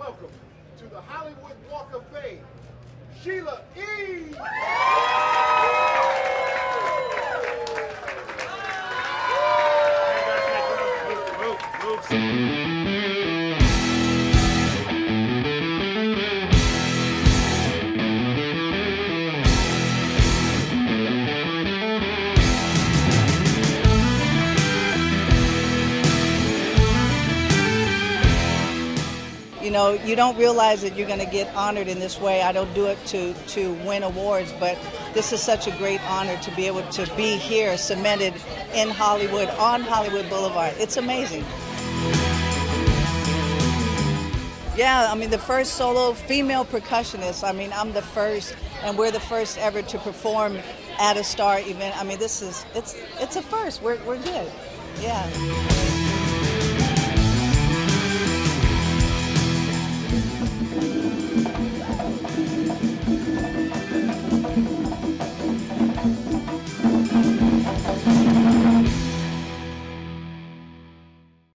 welcome to the Hollywood Walk of Fame, Sheila E. You know, you don't realize that you're going to get honored in this way. I don't do it to, to win awards, but this is such a great honor to be able to be here, cemented in Hollywood, on Hollywood Boulevard. It's amazing. Yeah, I mean, the first solo female percussionist. I mean, I'm the first, and we're the first ever to perform at a star event. I mean, this is, it's, it's a first. We're, we're good. Yeah.